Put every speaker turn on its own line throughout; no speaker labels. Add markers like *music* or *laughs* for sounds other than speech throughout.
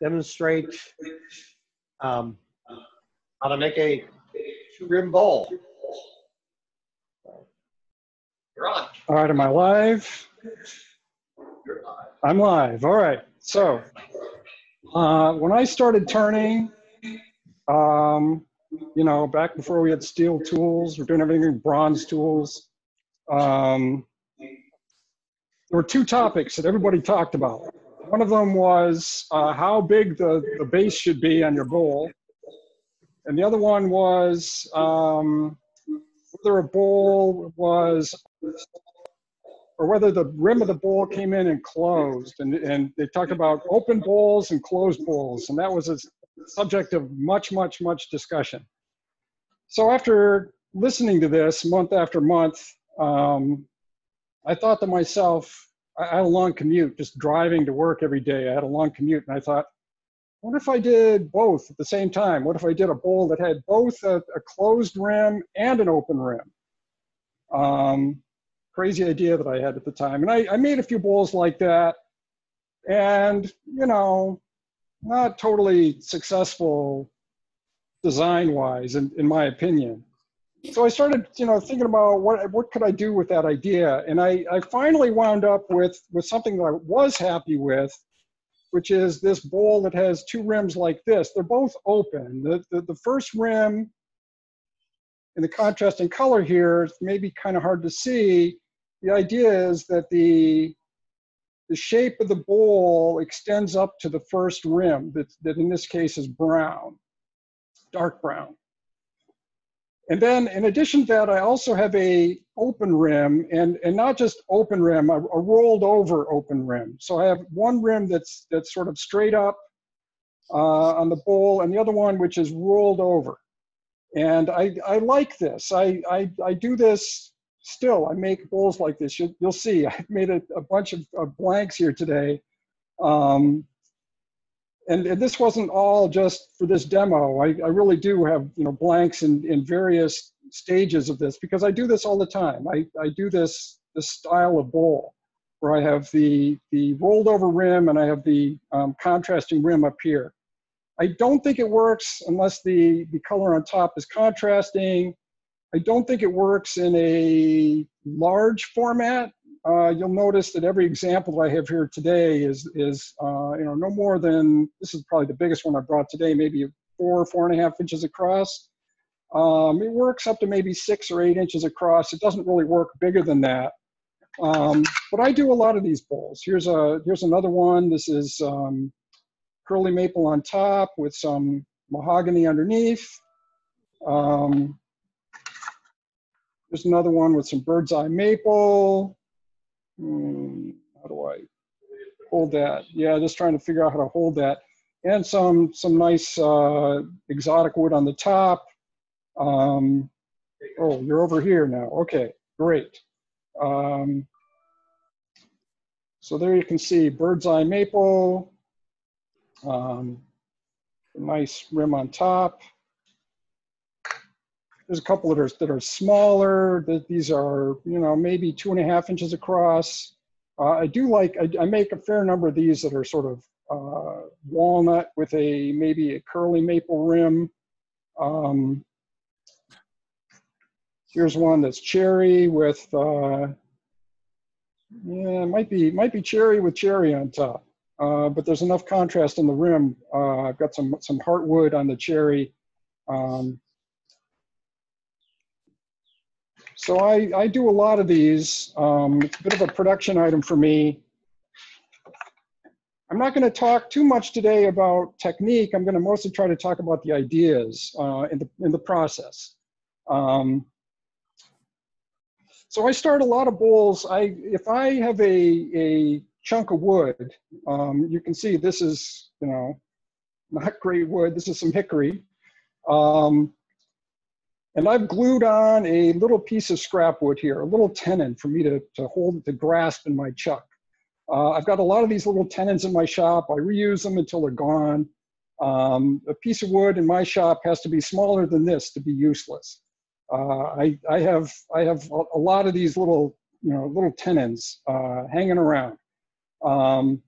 demonstrate um, how to make a rim bowl. You're on.
All right, am I live?
You're live.
I'm live. All right. So, uh, when I started turning, um, you know, back before we had steel tools, we're doing everything with bronze tools. Um, there were two topics that everybody talked about. One of them was uh, how big the, the base should be on your bowl. And the other one was um, whether a bowl was, or whether the rim of the bowl came in and closed. And, and they talked about open bowls and closed bowls. And that was a subject of much, much, much discussion. So after listening to this month after month, um, I thought to myself, I had a long commute, just driving to work every day. I had a long commute, and I thought, what if I did both at the same time? What if I did a bowl that had both a, a closed rim and an open rim? Um, crazy idea that I had at the time. And I, I made a few bowls like that, and you know, not totally successful design wise, in, in my opinion so I started, you know, thinking about what what could I do with that idea, and I I finally wound up with with something that I was happy with, which is this bowl that has two rims like this. They're both open. The the, the first rim, in the contrasting color here, may be kind of hard to see. The idea is that the the shape of the bowl extends up to the first rim that, that in this case is brown, dark brown. And then in addition to that, I also have a open rim and, and not just open rim, a, a rolled over open rim. So I have one rim that's, that's sort of straight up uh, on the bowl and the other one which is rolled over. And I, I like this. I, I, I do this still. I make bowls like this. You'll, you'll see *laughs* I've made a, a bunch of, of blanks here today. Um, and, and, this wasn't all just for this demo. I, I really do have you know blanks in, in various stages of this because I do this all the time. I, I do this this style of bowl where I have the the rolled over rim and I have the um, contrasting rim up here. I don't think it works unless the, the color on top is contrasting. I don't think it works in a large format uh, you'll notice that every example that I have here today is, is uh, you know, no more than, this is probably the biggest one I brought today, maybe four, four and a half inches across. Um, it works up to maybe six or eight inches across. It doesn't really work bigger than that. Um, but I do a lot of these bowls. Here's, a, here's another one. This is um, curly maple on top with some mahogany underneath. Um, there's another one with some bird's eye maple. Hmm, how do I hold that? Yeah, just trying to figure out how to hold that. And some some nice uh, exotic wood on the top. Um, oh, you're over here now. Okay, great. Um, so there you can see bird's eye maple, um, nice rim on top. There's a couple that are, that are smaller. That these are, you know, maybe two and a half inches across. Uh, I do like, I, I, make a fair number of these that are sort of uh, walnut with a maybe a curly maple rim. Um, here's one that's cherry with, uh, yeah, it might be, might be cherry with cherry on top. Uh, but there's enough contrast in the rim. Uh, I've got some, some heartwood on the cherry. Um, So I, I do a lot of these. Um, it's a bit of a production item for me. I'm not going to talk too much today about technique. I'm going to mostly try to talk about the ideas uh, in, the, in the process. Um, so I start a lot of bowls. I, if I have a, a chunk of wood, um, you can see this is, you know, not great wood. This is some hickory. Um, and I've glued on a little piece of scrap wood here, a little tenon for me to, to hold, to grasp in my chuck. Uh, I've got a lot of these little tenons in my shop. I reuse them until they're gone. Um, a piece of wood in my shop has to be smaller than this to be useless. Uh, I, I have, I have a, lot of these little, you know, little tenons uh, hanging around. Um,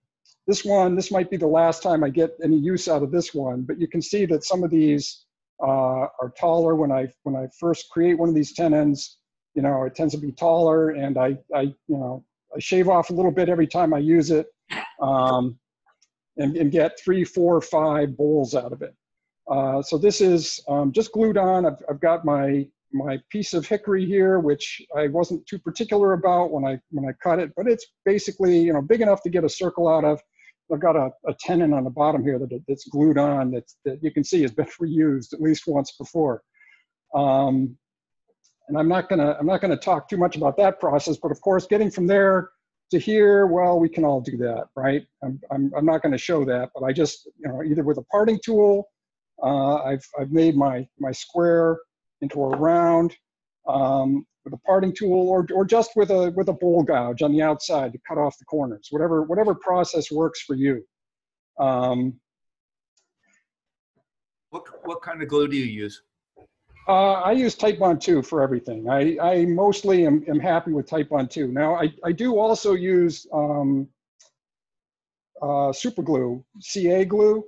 this one, this might be the last time I get any use out of this one, but you can see that some of these uh, are taller when I, when I first create one of these tenons, you know, it tends to be taller and I, I, you know, I shave off a little bit every time I use it um, and, and get three, four, five bowls out of it. Uh, so this is um, just glued on. I've, I've got my my piece of hickory here, which I wasn't too particular about when I when I cut it, but it's basically you know big enough to get a circle out of. I've got a, a tenon on the bottom here that that's glued on that's, that you can see has been *laughs* reused at least once before. Um, and I'm not gonna I'm not gonna talk too much about that process, but of course, getting from there to here, well, we can all do that, right? I'm I'm, I'm not gonna show that, but I just you know either with a parting tool, uh, I've I've made my my square into a round um, with a parting tool or, or just with a, with a bowl gouge on the outside to cut off the corners, whatever, whatever process works for you. Um,
What, what kind of glue do you use?
uh, I use Titebond 2 for everything. I, I mostly am, am happy with Titebond 2. Now, I, I do also use um, uh, super glue, CA glue,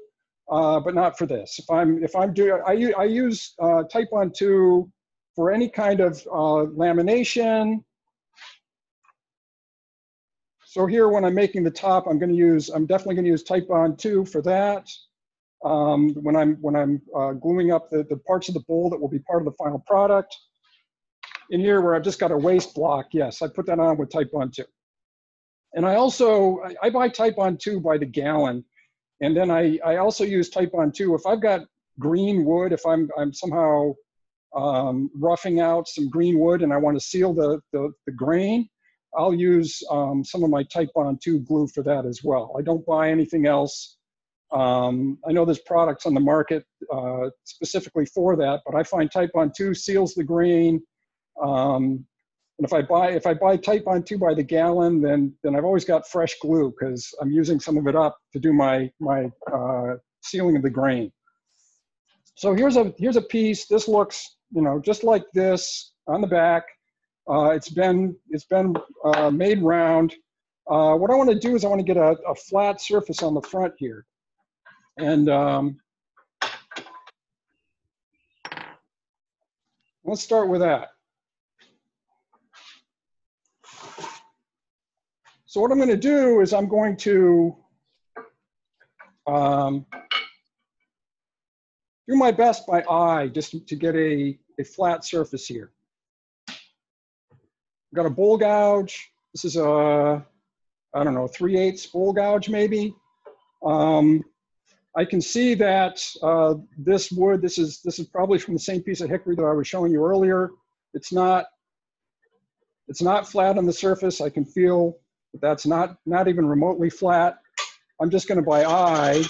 uh, but not for this. If I'm if I'm doing, I use uh, Titebond 2 for any kind of uh, lamination. So here, when I'm making the top, I'm going to use, I'm definitely going to use Titebond 2 for that. Um, when I'm when I'm uh, gluing up the, the parts of the bowl that will be part of the final product. In here, where I've just got a waste block, yes, I put that on with Titebond 2. And I also, I, I buy on 2 by the gallon. And then I, I also use Titebond 2. If I've got green wood, if I'm, I'm somehow um, roughing out some green wood and I want to seal the, the, the grain, I'll use um, some of my Titebond 2 glue for that as well. I don't buy anything else. Um, I know there's products on the market uh, specifically for that, but I find Titebond 2 seals the grain. Um, and if I buy if I buy Type Titebond 2 by the gallon, then then I've always got fresh glue because I'm using some of it up to do my my uh, sealing of the grain. So here's a here's a piece. This looks you know just like this on the back. Uh, it's been it's been uh, made round. Uh, what I want to do is I want to get a, a flat surface on the front here, and um, let's start with that. So what I'm going to do is I'm going to um, do my best by eye just to get a, a flat surface here. I've got a bowl gouge. This is a, I don't know, 3 eighths bowl gouge maybe. Um, I can see that uh, this wood, this is, this is probably from the same piece of hickory that I was showing you earlier. It's not, it's not flat on the surface. I can feel but that's not, not even remotely flat. I'm just gonna by eye.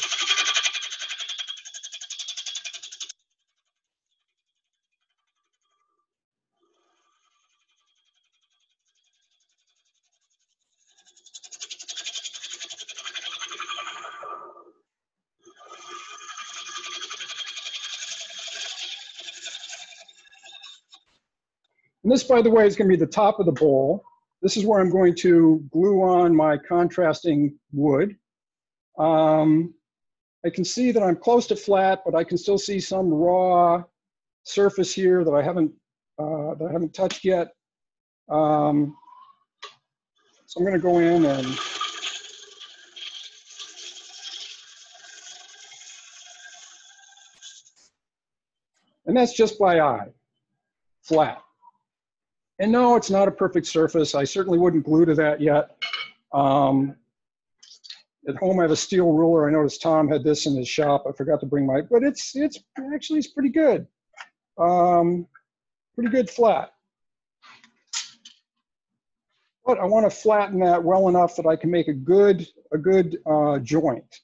This, by the way, is gonna be the top of the bowl. This is where I'm going to glue on my contrasting wood. Um, I can see that I'm close to flat, but I can still see some raw surface here that I haven't, uh, that I haven't touched yet. Um, so I'm gonna go in and and that's just by eye, flat. And no, it's not a perfect surface. I certainly wouldn't glue to that yet. Um, at home, I have a steel ruler. I noticed Tom had this in his shop. I forgot to bring my, but it's it's actually it's pretty good. Um, pretty good flat. But I want to flatten that well enough that I can make a good a good uh, joint.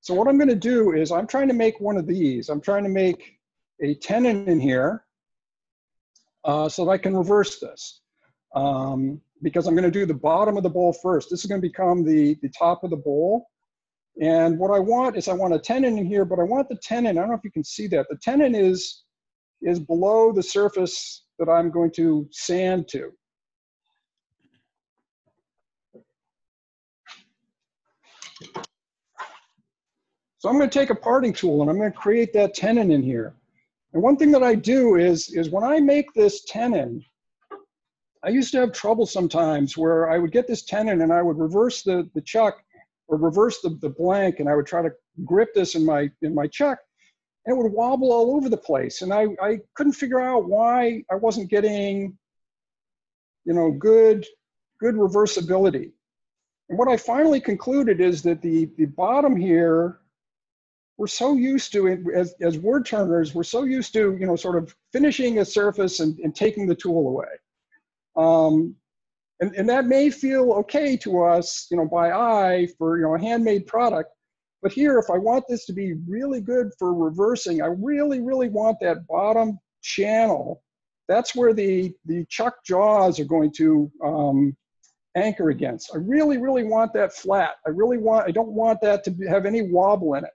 So what I'm going to do is I'm trying to make one of these. I'm trying to make a tenon in here uh, so that I can reverse this. Um, because I'm going to do the bottom of the bowl first. This is going to become the, the top of the bowl. And what I want is I want a tenon in here, but I want the tenon, I don't know if you can see that. The tenon is, is below the surface that I'm going to sand to. So I'm going to take a parting tool and I'm going to create that tenon in here. And one thing that I do is, is when I make this tenon, I used to have trouble sometimes where I would get this tenon and I would reverse the, the chuck or reverse the, the blank and I would try to grip this in my, in my chuck and it would wobble all over the place. And I, I couldn't figure out why I wasn't getting, you know, good, good reversibility. And what I finally concluded is that the, the bottom here, we're so used to it as, as wood turners, we're so used to, you know, sort of finishing a surface and, and taking the tool away. Um, and, and that may feel okay to us, you know, by eye for, you know, a handmade product. But here, if I want this to be really good for reversing, I really, really want that bottom channel. That's where the, the chuck jaws are going to um, anchor against. I really, really want that flat. I really want, I don't want that to have any wobble in it.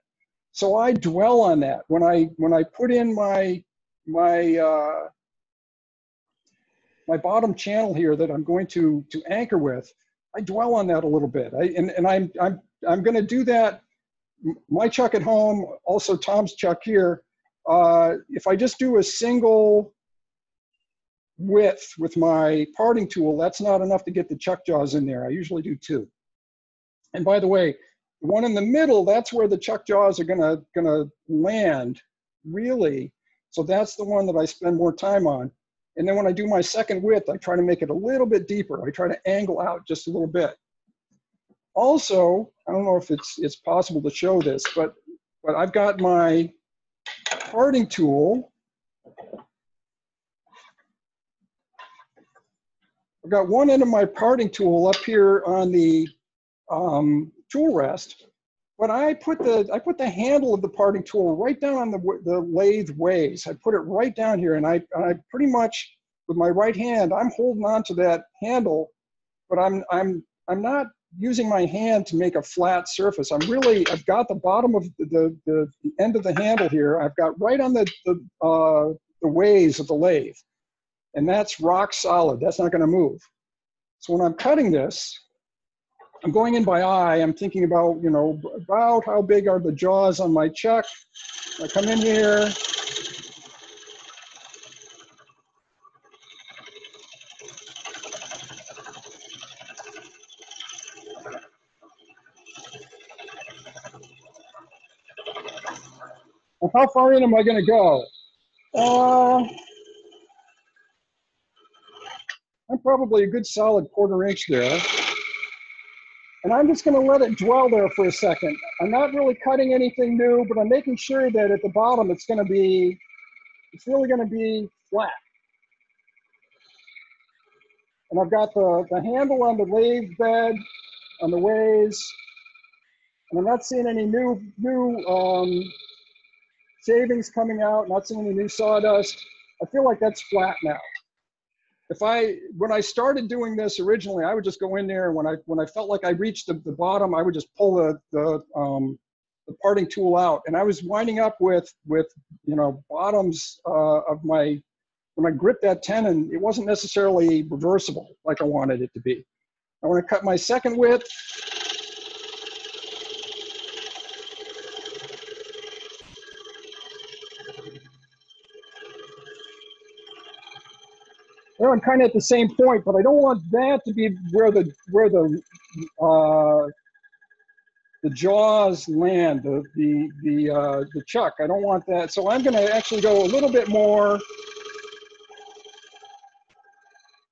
So I dwell on that. When I, when I put in my, my, uh, my bottom channel here that I'm going to, to anchor with, I dwell on that a little bit. I, and, and I'm, I'm, I'm going to do that. My chuck at home, also Tom's chuck here. Uh, if I just do a single width with my parting tool, that's not enough to get the chuck jaws in there. I usually do two. And by the way, one in the middle, that's where the chuck jaws are gonna, gonna land, really. So that's the one that I spend more time on. And then when I do my second width, I try to make it a little bit deeper. I try to angle out just a little bit. Also, I don't know if it's, it's possible to show this, but, but I've got my parting tool. I've got one end of my parting tool up here on the um, tool rest, but I put the I put the handle of the parting tool right down on the the lathe ways. I put it right down here, and I I pretty much with my right hand I'm holding on to that handle, but I'm I'm I'm not using my hand to make a flat surface. I'm really I've got the bottom of the the, the end of the handle here. I've got right on the the uh, the ways of the lathe, and that's rock solid. That's not going to move. So when I'm cutting this, I'm going in by eye. I'm thinking about, you know, about how big are the jaws on my chuck. I come in here. How far in am I going to go? Uh, I'm probably a good solid quarter inch there. And I'm just going to let it dwell there for a second. I'm not really cutting anything new, but I'm making sure that at the bottom it's going to be, it's really going to be flat. And I've got the, the handle on the lathe bed, on the ways, and I'm not seeing any new, new um, shavings coming out, not seeing any new sawdust. I feel like that's flat now if I when I started doing this originally, I would just go in there and when I when I felt like I reached the, the bottom, I would just pull the the um, the parting tool out, and I was winding up with with you know bottoms uh, of my when I gripped that tenon, it wasn't necessarily reversible like I wanted it to be. I want to cut my second width. I'm kind of at the same point, but I don't want that to be where the where the uh, the jaws land, the the the uh, the chuck. I don't want that. So I'm going to actually go a little bit more.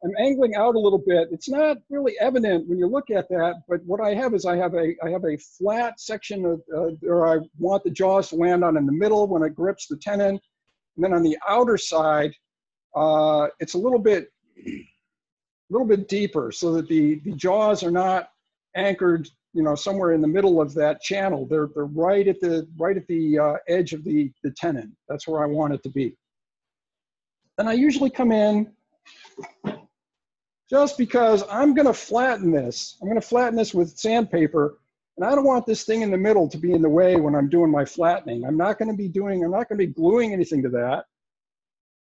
I'm angling out a little bit. It's not really evident when you look at that, but what I have is I have a I have a flat section of uh, where I want the jaws to land on in the middle when it grips the tenon, and then on the outer side, uh, it's a little bit, a little bit deeper so that the, the jaws are not anchored, you know, somewhere in the middle of that channel. They're, they're right at the, right at the uh, edge of the, the tenon. That's where I want it to be. And I usually come in just because I'm going to flatten this. I'm going to flatten this with sandpaper. And I don't want this thing in the middle to be in the way when I'm doing my flattening. I'm not going to be doing, I'm not going to be gluing anything to that.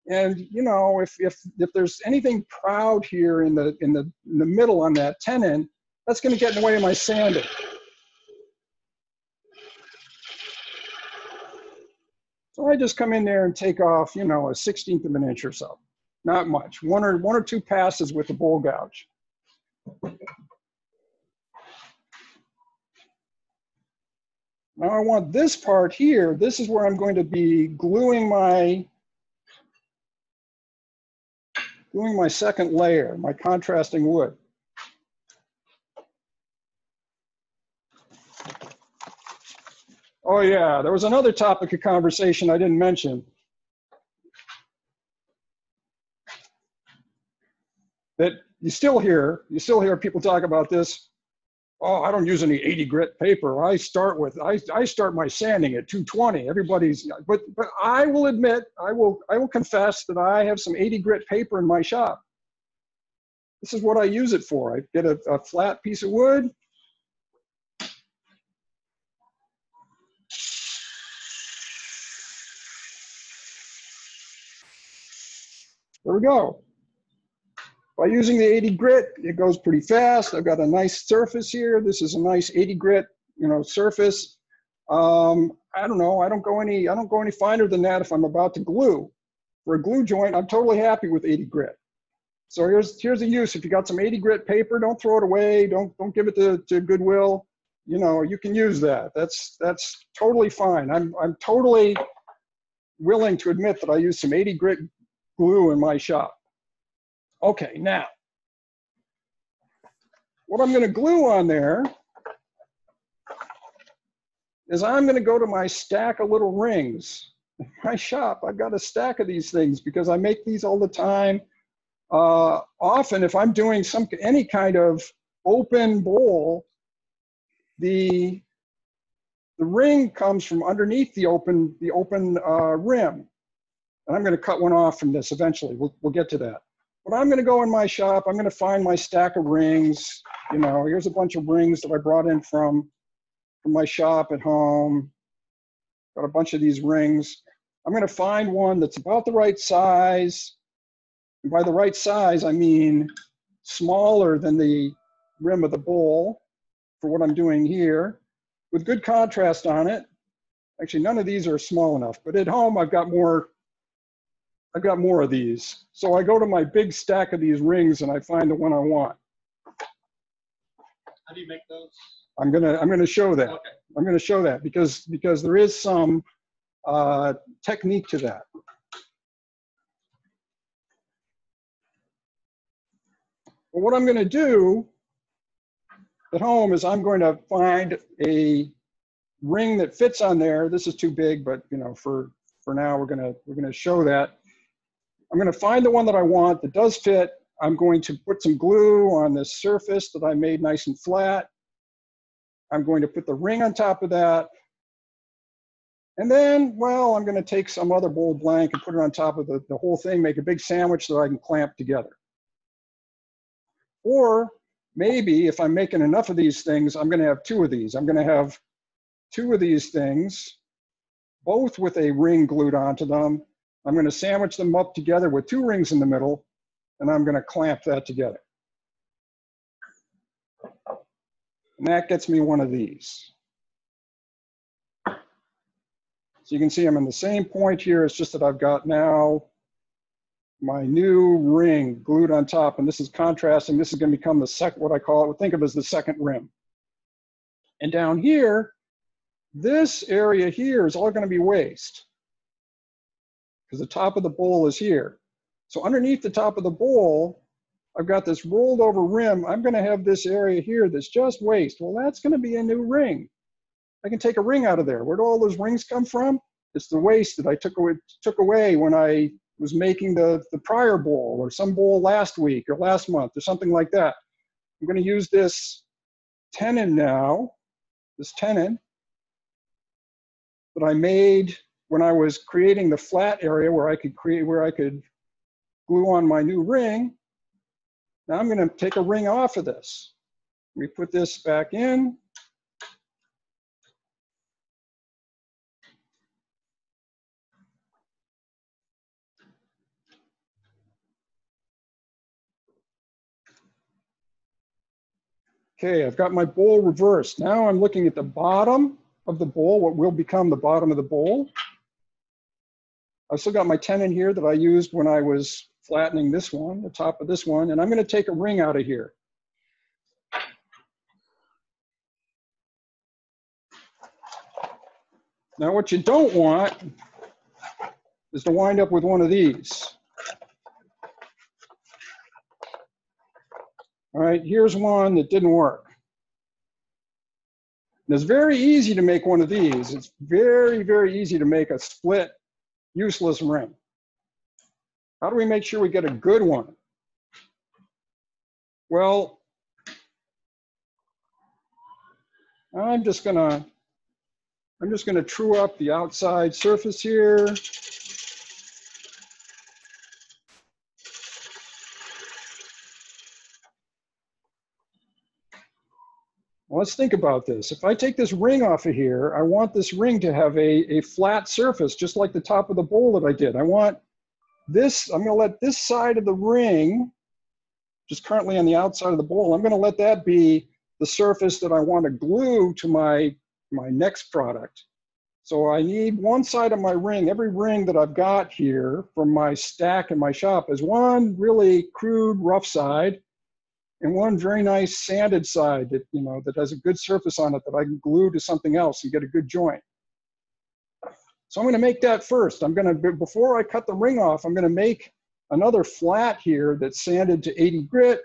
And you know, if if if there's anything proud here in the in the in the middle on that tenon, that's going to get in the way of my sanding. So I just come in there and take off, you know, a 16th of an inch or so. Not much, one or, one or two passes with the bowl gouge. Now I want this part here, this is where I'm going to be gluing my, gluing my second layer, my contrasting wood. Oh yeah, there was another topic of conversation I didn't mention. That you still hear, you still hear people talk about this. Oh, I don't use any 80 grit paper. I start with, I, I start my sanding at 220. Everybody's, but, but I will admit, I will, I will confess that I have some 80 grit paper in my shop. This is what I use it for. I get a, a flat piece of wood, There we go. By using the 80 grit, it goes pretty fast. I've got a nice surface here. This is a nice 80 grit, you know, surface. Um, I don't know. I don't go any. I don't go any finer than that if I'm about to glue. For a glue joint, I'm totally happy with 80 grit. So here's here's a use. If you got some 80 grit paper, don't throw it away. Don't don't give it to, to Goodwill. You know, you can use that. That's that's totally fine. I'm I'm totally willing to admit that I use some 80 grit glue in my shop. Okay, now, what I'm gonna glue on there is I'm gonna go to my stack of little rings. In *laughs* my shop, I've got a stack of these things because I make these all the time. Uh, often, if I'm doing some any kind of open bowl, the the ring comes from underneath the open the open uh, rim. And I'm going to cut one off from this eventually. We'll, we'll get to that. But I'm going to go in my shop. I'm going to find my stack of rings. You know, here's a bunch of rings that I brought in from, from my shop at home. Got a bunch of these rings. I'm going to find one that's about the right size. And by the right size, I mean smaller than the rim of the bowl for what I'm doing here, with good contrast on it. Actually, none of these are small enough, but at home I've got more I've got more of these. So I go to my big stack of these rings and I find the one I want.
How do you make those?
I'm gonna I'm gonna show that.
Okay.
I'm gonna show that because because there is some uh, technique to that. But what I'm gonna do at home is I'm going to find a ring that fits on there. This is too big, but you know, for for now we're gonna we're gonna show that. I'm going to find the one that I want that does fit. I'm going to put some glue on this surface that I made nice and flat. I'm going to put the ring on top of that. And then, well, I'm going to take some other bowl blank and put it on top of the, the whole thing, make a big sandwich that I can clamp together. Or maybe if I'm making enough of these things, I'm going to have two of these. I'm going to have two of these things, both with a ring glued onto them, I'm going to sandwich them up together with two rings in the middle, and I'm going to clamp that together. And that gets me one of these. So you can see I'm in the same point here. It's just that I've got now my new ring glued on top, and this is contrasting. This is going to become the second, what I call it, think of as the second rim. And down here, this area here is all going to be waste because the top of the bowl is here. So underneath the top of the bowl, I've got this rolled over rim. I'm going to have this area here that's just waste. Well, that's going to be a new ring. I can take a ring out of there. Where do all those rings come from? It's the waste that I took away, took away when I was making the, the prior bowl or some bowl last week or last month or something like that. I'm going to use this tenon now, this tenon that I made when I was creating the flat area where I could create, where I could glue on my new ring, now I'm gonna take a ring off of this. We put this back in. Okay, I've got my bowl reversed. Now I'm looking at the bottom of the bowl, what will become the bottom of the bowl. I've still got my tenon here that I used when I was flattening this one, the top of this one, and I'm gonna take a ring out of here. Now what you don't want is to wind up with one of these. All right, here's one that didn't work. And it's very easy to make one of these. It's very, very easy to make a split useless ring. How do we make sure we get a good one? Well, I'm just gonna, I'm just gonna true up the outside surface here. Let's think about this. If I take this ring off of here, I want this ring to have a, a flat surface, just like the top of the bowl that I did. I want this, I'm gonna let this side of the ring, just currently on the outside of the bowl, I'm gonna let that be the surface that I want to glue to my, my next product. So I need one side of my ring, every ring that I've got here from my stack in my shop is one really crude rough side and one very nice sanded side that, you know, that has a good surface on it that I can glue to something else and get a good joint. So I'm gonna make that first. I'm gonna, before I cut the ring off, I'm gonna make another flat here that's sanded to 80 grit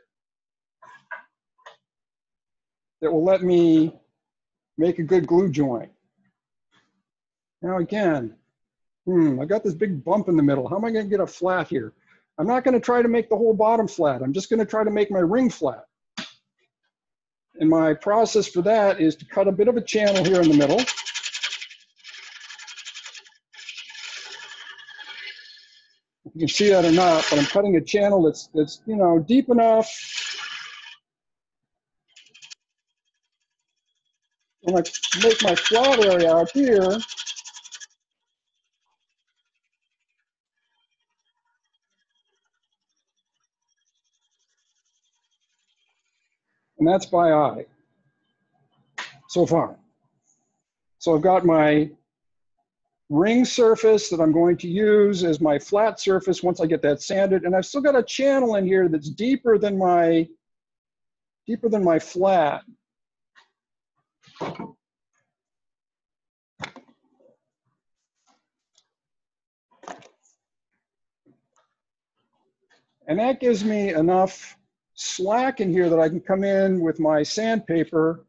that will let me make a good glue joint. Now again, hmm, I got this big bump in the middle. How am I gonna get a flat here? I'm not gonna try to make the whole bottom flat. I'm just gonna try to make my ring flat. And my process for that is to cut a bit of a channel here in the middle. If you can see that or not, but I'm cutting a channel that's, that's you know, deep enough. When I make my flat area out here, and that's by eye so far. So I've got my ring surface that I'm going to use as my flat surface once I get that sanded, and I've still got a channel in here that's deeper than my deeper than my flat. And that gives me enough slack in here that I can come in with my sandpaper.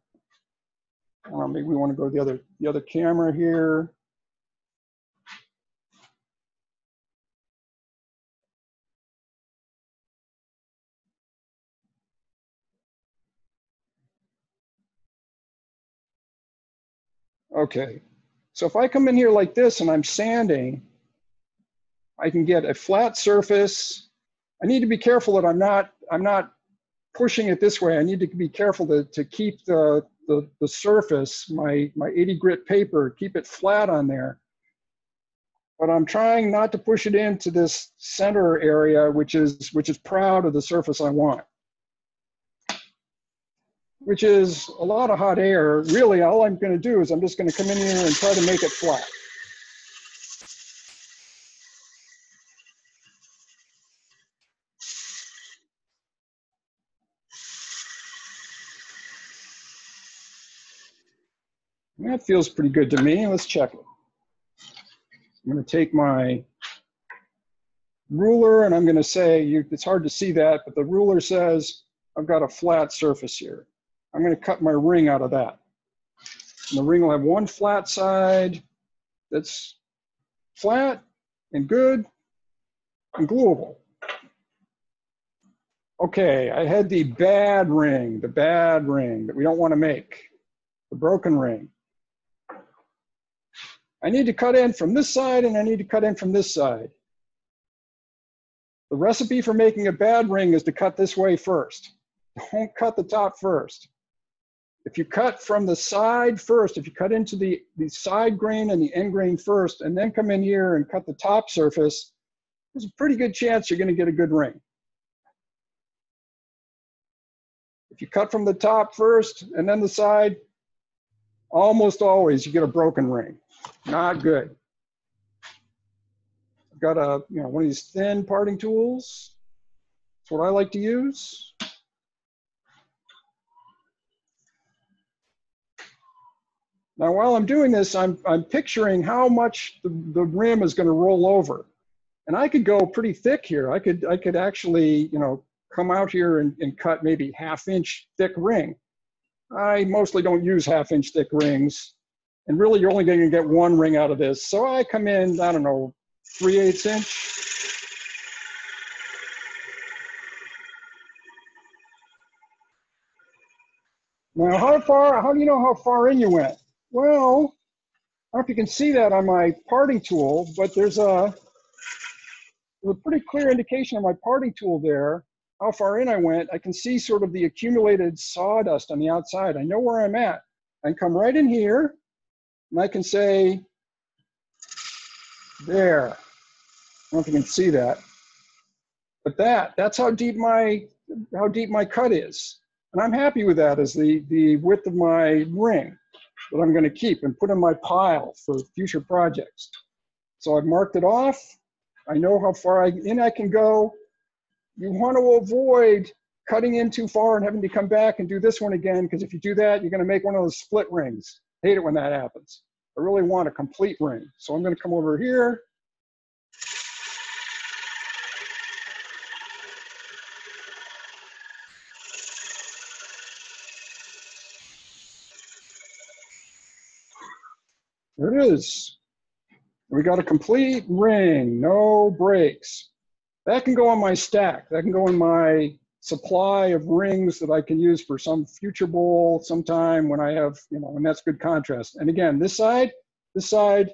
Uh, maybe we want to go to the other, the other camera here. Okay, so if I come in here like this and I'm sanding, I can get a flat surface. I need to be careful that I'm not, I'm not pushing it this way. I need to be careful to, to keep the, the, the surface, my, my 80 grit paper, keep it flat on there. But I'm trying not to push it into this center area, which is, which is proud of the surface I want which is a lot of hot air. Really, all I'm going to do is I'm just going to come in here and try to make it flat. That feels pretty good to me. Let's check it. I'm going to take my ruler and I'm going to say, you, it's hard to see that, but the ruler says I've got a flat surface here. I'm going to cut my ring out of that. And the ring will have one flat side that's flat and good and gluable. Okay, I had the bad ring, the bad ring that we don't want to make, the broken ring. I need to cut in from this side and I need to cut in from this side. The recipe for making a bad ring is to cut this way first. Don't cut the top first. If you cut from the side first, if you cut into the, the side grain and the end grain first, and then come in here and cut the top surface, there's a pretty good chance you're gonna get a good ring. If you cut from the top first and then the side, almost always you get a broken ring. Not good. I've got a, you know, one of these thin parting tools. That's what I like to use. Now, while I'm doing this, I'm, I'm picturing how much the, the rim is going to roll over. And I could go pretty thick here. I could, I could actually, you know, come out here and, and cut maybe half inch thick ring. I mostly don't use half inch thick rings. And really, you're only going to get one ring out of this. So I come in, I don't know, 3 eighths inch. Now, how far, how do you know how far in you went? Well, I don't know if you can see that on my parting tool, but there's a, there's a pretty clear indication on my parting tool there, how far in I went. I can see sort of the accumulated sawdust on the outside. I know where I'm at. I can come right in here, and I can say, there. I don't know if you can see that. But that, that's how deep my, how deep my cut is. And I'm happy with that as the, the width of my ring that I'm gonna keep and put in my pile for future projects. So I've marked it off. I know how far I, in I can go. You wanna avoid cutting in too far and having to come back and do this one again, because if you do that, you're gonna make one of those split rings. Hate it when that happens. I really want a complete ring. So I'm gonna come over here. There it is. We got a complete ring, no breaks. That can go on my stack. That can go in my supply of rings that I can use for some future bowl sometime when I have, you know, and that's good contrast. And again, this side, this side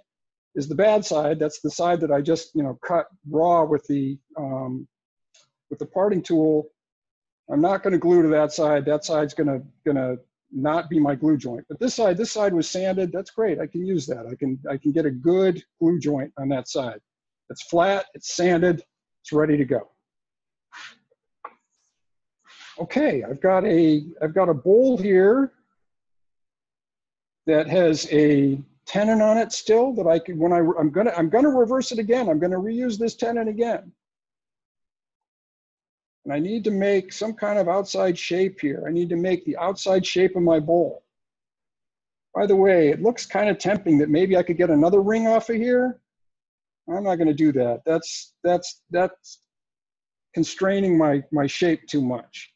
is the bad side. That's the side that I just, you know, cut raw with the, um, with the parting tool. I'm not going to glue to that side. That side's going to, going to not be my glue joint. But this side, this side was sanded. That's great. I can use that. I can, I can get a good glue joint on that side. It's flat, it's sanded, it's ready to go. Okay, I've got a, I've got a bowl here that has a tenon on it still that I can, when I, I'm gonna, I'm gonna reverse it again. I'm gonna reuse this tenon again. And I need to make some kind of outside shape here. I need to make the outside shape of my bowl. By the way, it looks kind of tempting that maybe I could get another ring off of here. I'm not gonna do that. That's, that's, that's constraining my, my shape too much.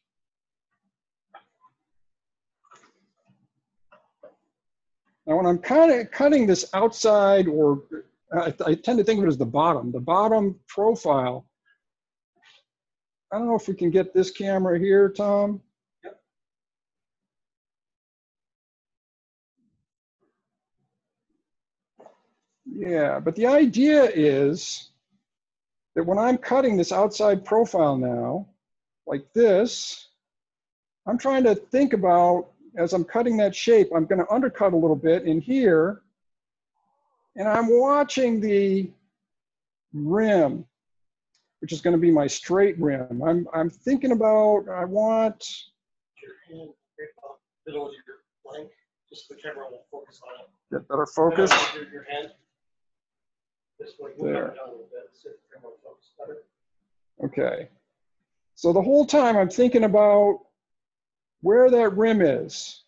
Now, when I'm kind of cutting this outside, or I, I, tend to think of it as the bottom, the bottom profile, I don't know if we can get this camera here, Tom. Yeah, but the idea is that when I'm cutting this outside profile now, like this, I'm trying to think about as I'm cutting that shape, I'm going to undercut a little bit in here. And I'm watching the rim, which is going to be my straight rim. I'm, I'm thinking about, I want.
Middle of your blank, just the camera will focus on it.
Get better focus.
Your, your hand.
There.
move it down a little bit, so the camera will focus better.
Okay. So the whole time I'm thinking about where that rim is.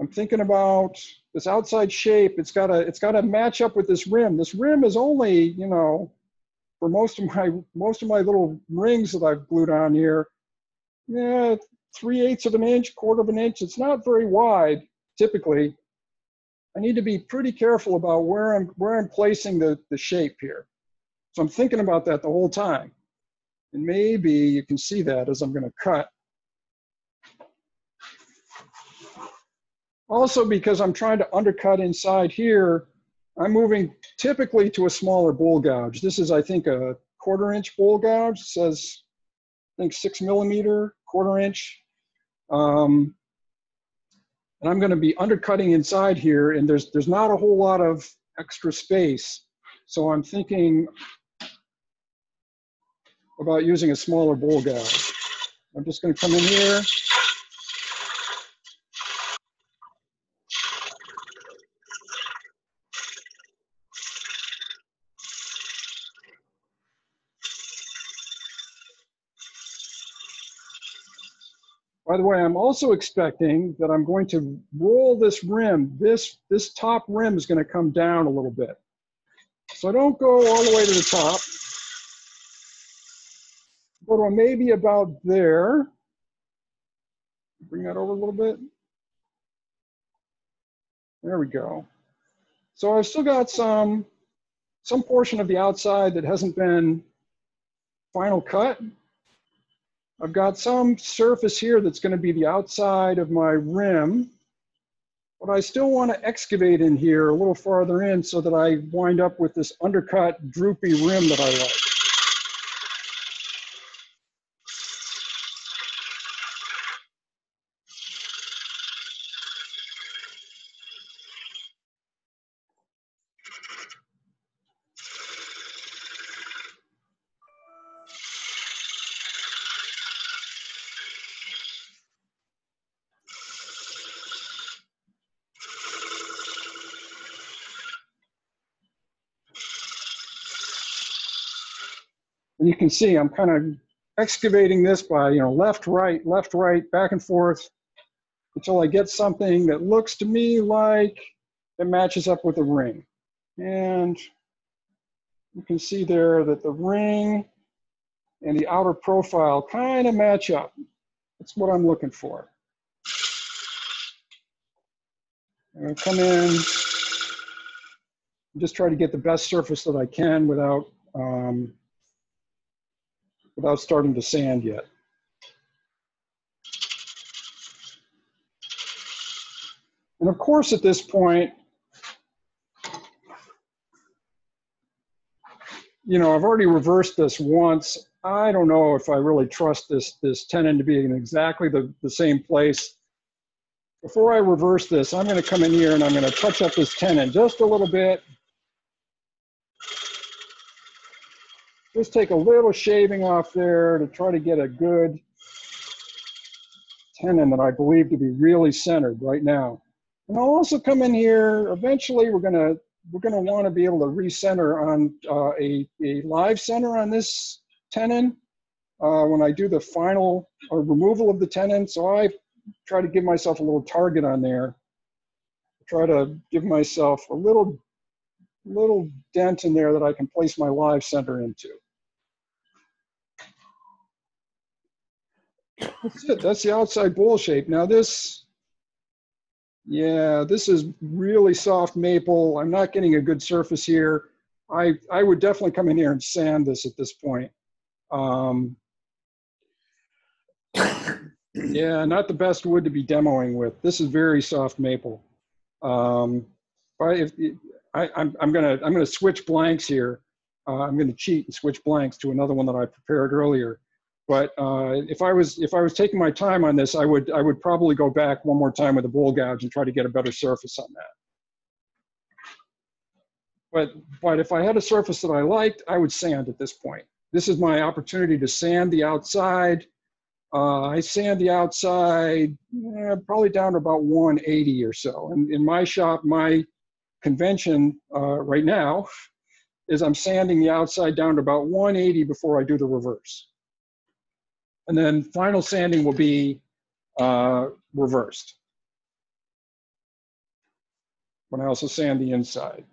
I'm thinking about this outside shape. It's got to it's got to match up with this rim. This rim is only, you know, for most of my most of my little rings that I've glued on here, yeah, three eighths of an inch, quarter of an inch. It's not very wide typically. I need to be pretty careful about where I'm where I'm placing the, the shape here. So I'm thinking about that the whole time. And maybe you can see that as I'm going to cut. Also, because I'm trying to undercut inside here, I'm moving typically to a smaller bowl gouge. This is, I think, a quarter inch bowl gouge. It says, I think six millimeter, quarter inch. Um, and I'm gonna be undercutting inside here and there's, there's not a whole lot of extra space. So I'm thinking about using a smaller bowl gouge. I'm just gonna come in here. By the way, I'm also expecting that I'm going to roll this rim. This, this top rim is going to come down a little bit. So I don't go all the way to the top. Go to maybe about there. Bring that over a little bit. There we go. So I've still got some, some portion of the outside that hasn't been final cut. I've got some surface here that's going to be the outside of my rim, but I still want to excavate in here a little farther in so that I wind up with this undercut droopy rim that I like. And you can see I'm kind of excavating this by, you know, left, right, left, right, back and forth until I get something that looks to me like it matches up with the ring. And you can see there that the ring and the outer profile kind of match up. That's what I'm looking for. I'm come in, just try to get the best surface that I can without um, without starting to sand yet. And of course, at this point, you know, I've already reversed this once. I don't know if I really trust this, this tenon to be in exactly the, the same place. Before I reverse this, I'm gonna come in here and I'm gonna touch up this tenon just a little bit. Just take a little shaving off there to try to get a good tenon that I believe to be really centered right now. And I'll also come in here, eventually we're gonna, we're gonna wanna be able to recenter on uh, a, a live center on this tenon uh, when I do the final or removal of the tenon. So I try to give myself a little target on there. Try to give myself a little, little dent in there that I can place my live center into. That's it. That's the outside bowl shape. Now this, yeah, this is really soft maple. I'm not getting a good surface here. I, I would definitely come in here and sand this at this point. Um, *coughs* yeah, not the best wood to be demoing with. This is very soft maple. Um, but if I, I'm, I'm gonna I'm gonna switch blanks here. Uh, I'm gonna cheat and switch blanks to another one that I prepared earlier. But uh, if I was if I was taking my time on this, I would I would probably go back one more time with a bowl gouge and try to get a better surface on that. But but if I had a surface that I liked, I would sand at this point. This is my opportunity to sand the outside. Uh, I sand the outside eh, probably down to about 180 or so. And in my shop, my convention uh, right now is I'm sanding the outside down to about 180 before I do the reverse. And then final sanding will be uh, reversed. When I also sand the inside.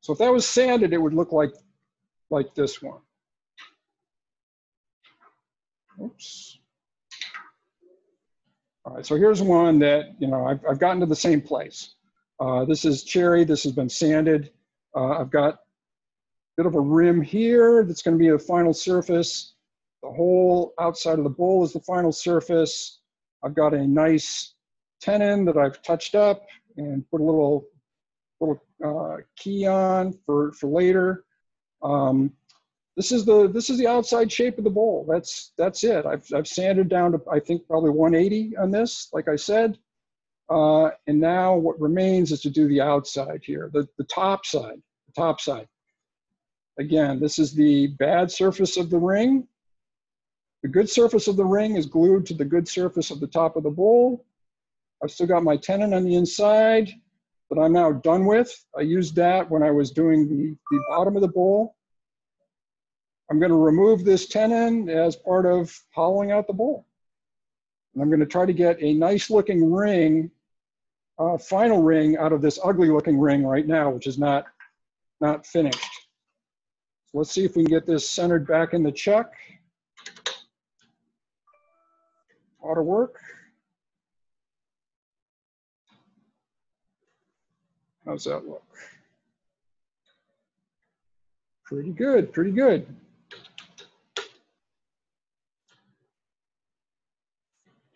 So if that was sanded, it would look like, like this one. Oops. All right, so here's one that, you know, I've, I've gotten to the same place. Uh, this is cherry, this has been sanded. Uh, I've got bit of a rim here that's gonna be the final surface. The whole outside of the bowl is the final surface. I've got a nice tenon that I've touched up and put a little, little uh, key on for, for later. Um, this is the this is the outside shape of the bowl. That's that's it. I've I've sanded down to I think probably 180 on this, like I said. Uh, and now what remains is to do the outside here, the the top side, the top side. Again, this is the bad surface of the ring. The good surface of the ring is glued to the good surface of the top of the bowl. I've still got my tenon on the inside that I'm now done with. I used that when I was doing the, the bottom of the bowl. I'm going to remove this tenon as part of hollowing out the bowl. And I'm going to try to get a nice looking ring, uh, final ring out of this ugly looking ring right now, which is not, not finished. Let's see if we can get this centered back in the chuck. Ought to work. How's that look? Pretty good, pretty good.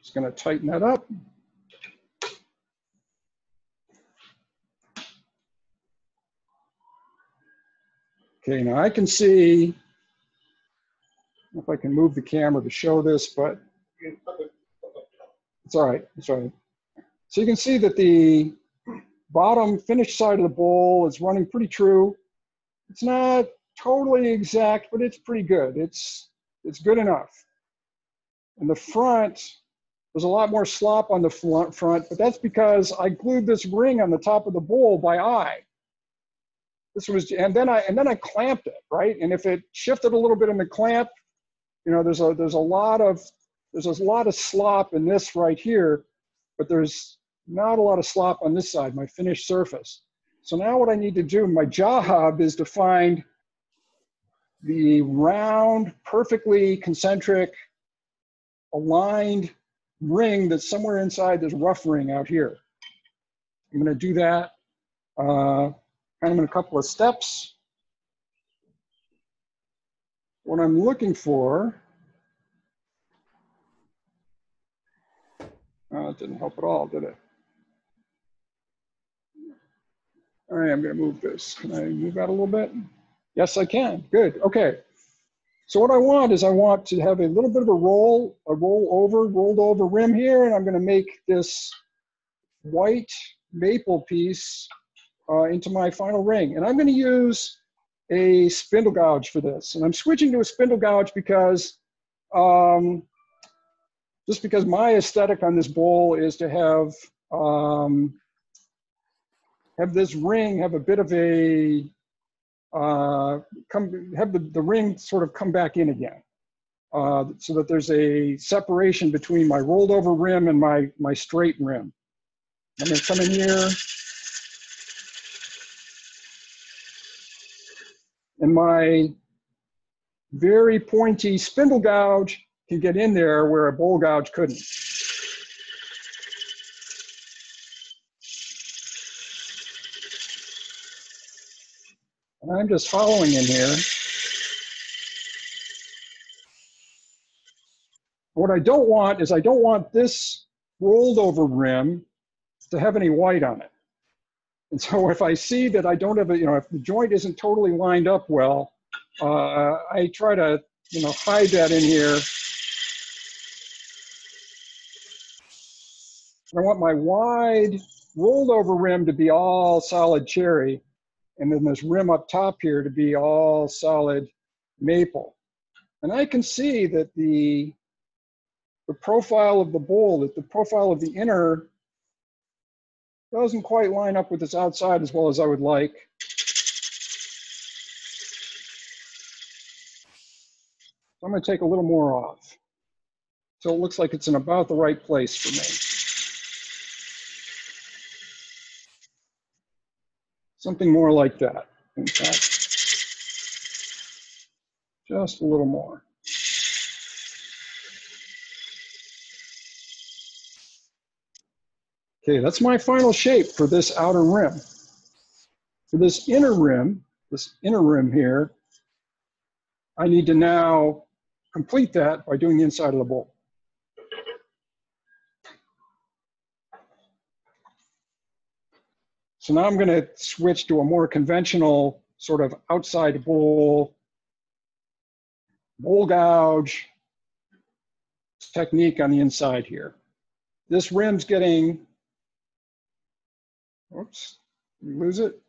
Just gonna tighten that up. Okay, now I can see, if I can move the camera to show this, but it's all right, it's all right. So you can see that the bottom finished side of the bowl is running pretty true. It's not totally exact, but it's pretty good. It's, it's good enough. And the front, there's a lot more slop on the front, front, but that's because I glued this ring on the top of the bowl by eye. This was, and then I, and then I clamped it, right? And if it shifted a little bit in the clamp, you know, there's a, there's a lot of, there's a lot of slop in this right here, but there's not a lot of slop on this side, my finished surface. So now what I need to do, my job is to find the round, perfectly concentric, aligned ring that's somewhere inside this rough ring out here. I'm gonna do that uh, kind of in a couple of steps. What I'm looking for, oh, it didn't help at all, did it? All right, I'm gonna move this. Can I move that a little bit? Yes, I can. Good. Okay. So what I want is I want to have a little bit of a roll, a roll over, rolled over rim here, and I'm going to make this white maple piece uh, into my final ring. And I'm going to use a spindle gouge for this. And I'm switching to a spindle gouge because um, just because my aesthetic on this bowl is to have um, have this ring have a bit of a uh, come have the, the ring sort of come back in again uh, so that there's a separation between my rolled over rim and my, my straight rim. I'm gonna come in here. And my very pointy spindle gouge can get in there where a bowl gouge couldn't. And I'm just following in here. What I don't want is I don't want this rolled over rim to have any white on it. And so if I see that I don't have a, you know, if the joint isn't totally lined up well, uh, I try to, you know, hide that in here. I want my wide rolled over rim to be all solid cherry and then this rim up top here to be all solid maple. And I can see that the, the profile of the bowl, that the profile of the inner doesn't quite line up with this outside as well as I would like. So I'm gonna take a little more off. So it looks like it's in about the right place for me. Something more like that, in fact. Just a little more. Okay, that's my final shape for this outer rim. For this inner rim, this inner rim here, I need to now complete that by doing the inside of the bowl. So now I'm going to switch to a more conventional sort of outside bowl, bowl gouge technique on the inside here. This rim's getting, oops, lose it?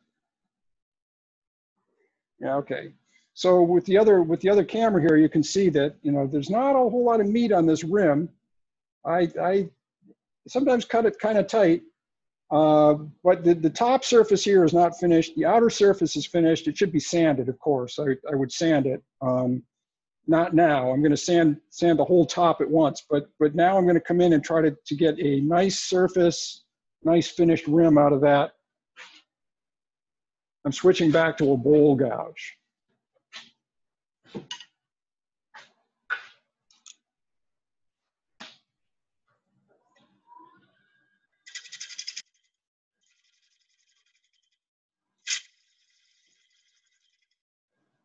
Yeah, okay. So with the other with the other camera here, you can see that you know there's not a whole lot of meat on this rim. I I sometimes cut it kind of tight, uh, but the, the top surface here is not finished. The outer surface is finished. It should be sanded, of course. I, I would sand it. Um, not now. I'm going to sand sand the whole top at once, but but now I'm going to come in and try to to get a nice surface, nice finished rim out of that. I'm switching back to a bowl gouge.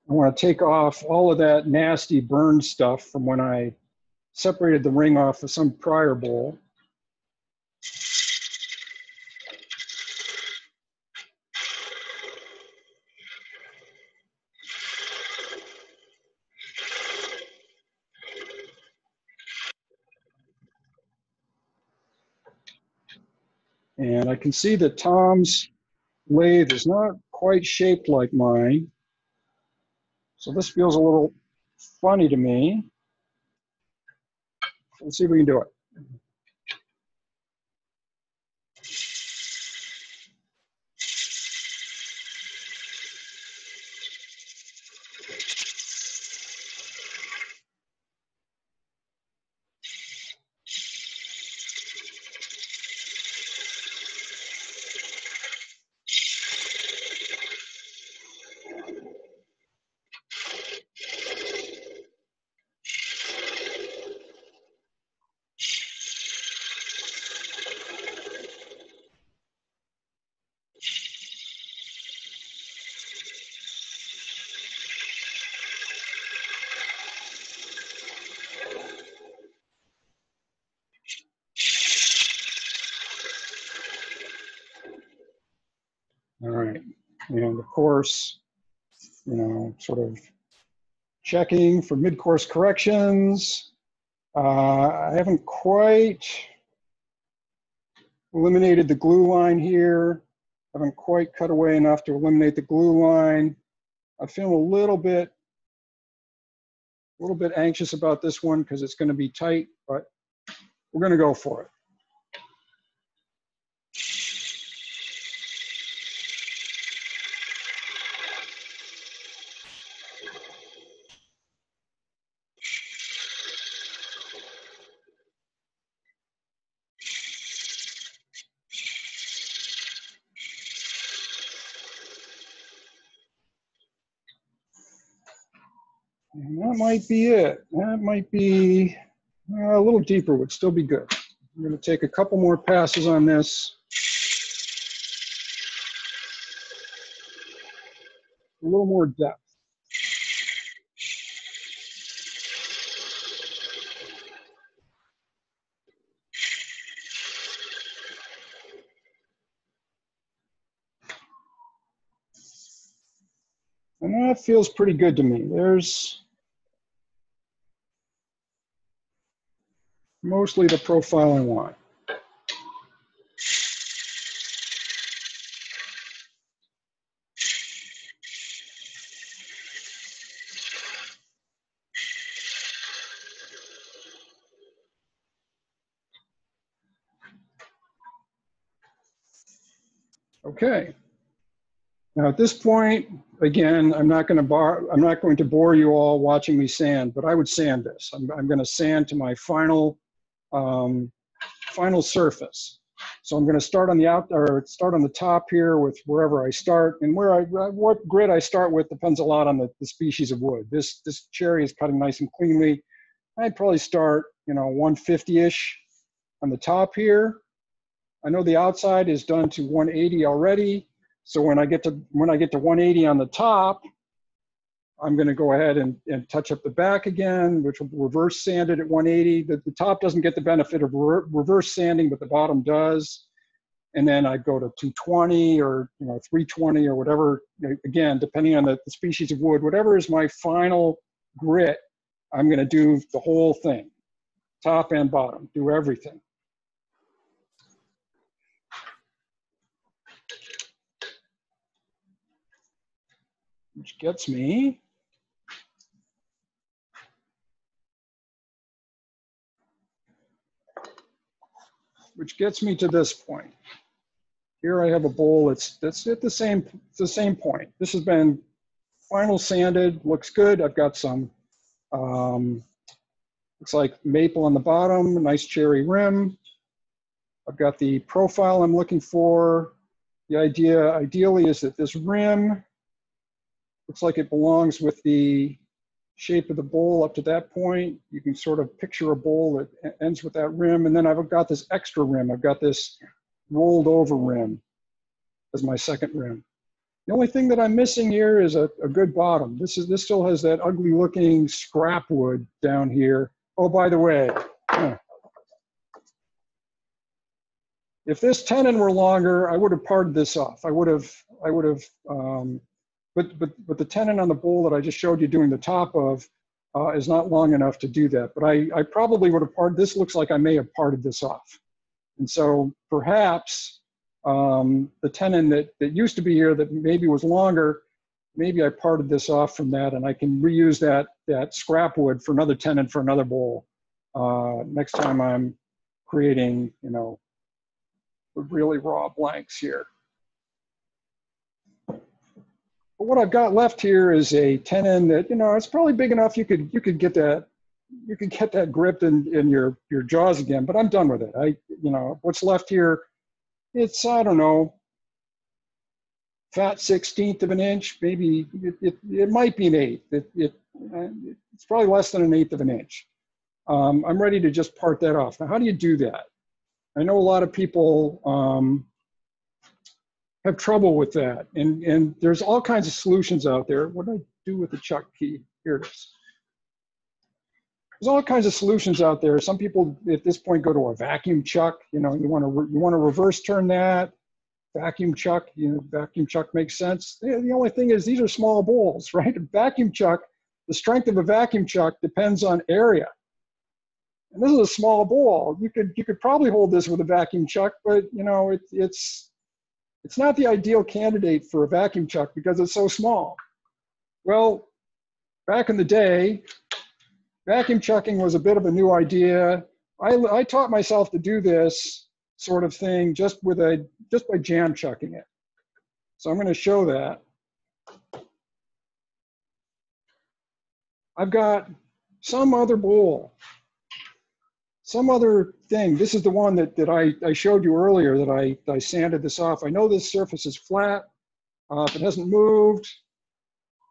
I want to take off all of that nasty burn stuff from when I separated the ring off of some prior bowl. And I can see that Tom's lathe is not quite shaped like mine. So this feels a little funny to me. Let's see if we can do it. And of course, you know, sort of checking for mid-course corrections. Uh, I haven't quite eliminated the glue line here. I Haven't quite cut away enough to eliminate the glue line. I feel a little bit, a little bit anxious about this one because it's going to be tight, but we're going to go for it. And that might be it. That might be uh, a little deeper would still be good. I'm going to take a couple more passes on this. A little more depth. And that feels pretty good to me. There's mostly the profile I want. Okay. Now at this point, again, I'm not going to bar, I'm not going to bore you all watching me sand, but I would sand this. I'm, I'm going to sand to my final, um, final surface. So I'm going to start on the out or start on the top here with wherever I start, and where I what grit I start with depends a lot on the, the species of wood. This this cherry is cutting nice and cleanly. I'd probably start, you know, 150-ish on the top here. I know the outside is done to 180 already. So when I get to when I get to 180 on the top, I'm going to go ahead and, and touch up the back again, which will reverse sand it at 180. The, the top doesn't get the benefit of re reverse sanding, but the bottom does. And then I go to 220 or you know 320 or whatever. Again, depending on the, the species of wood, whatever is my final grit, I'm going to do the whole thing, top and bottom, do everything. which gets me which gets me to this point. Here I have a bowl that's that's at the same the same point. This has been final sanded, looks good. I've got some Um, looks like maple on the bottom, nice cherry rim. I've got the profile I'm looking for. The idea ideally is that this rim looks like it belongs with the shape of the bowl up to that point. You can sort of picture a bowl that ends with that rim. And then I've got this extra rim. I've got this rolled over rim as my second rim. The only thing that I'm missing here is a, a good bottom. This is this still has that ugly looking scrap wood down here. Oh, by the way, if this tenon were longer, I would have parted this off. I would have, I would have, um, but, but, but the tenon on the bowl that I just showed you doing the top of uh, is not long enough to do that. But I, I probably would have parted, this looks like I may have parted this off. And so perhaps um, the tenon that, that used to be here that maybe was longer, maybe I parted this off from that and I can reuse that, that scrap wood for another tenon for another bowl uh, next time I'm creating, you know, really raw blanks here. But what I've got left here is a tenon that, you know, it's probably big enough you could you could get that you could get that gripped in, in your your jaws again, but I'm done with it. I you know, what's left here, it's I don't know, fat sixteenth of an inch, maybe it, it, it might be an eighth. It, it it's probably less than an eighth of an inch. Um, I'm ready to just part that off. Now, how do you do that? I know a lot of people um, have trouble with that, and and there's all kinds of solutions out there. What do I do with the chuck key? Here it is. There's all kinds of solutions out there. Some people at this point go to a vacuum chuck. You know, you want to you want to reverse turn that vacuum chuck. You know, vacuum chuck makes sense. The only thing is these are small bowls, *laughs* right? A vacuum chuck. The strength of a vacuum chuck depends on area. And this is a small bowl. You could you could probably hold this with a vacuum chuck, but you know it, it's it's not the ideal candidate for a vacuum chuck because it's so small. Well, back in the day, vacuum chucking was a bit of a new idea. I, I taught myself to do this sort of thing just with a just by jam chucking it. So I'm going to show that. I've got some other bowl some other thing. This is the one that, that I, I showed you earlier that I, I sanded this off. I know this surface is flat. Uh, if it hasn't moved,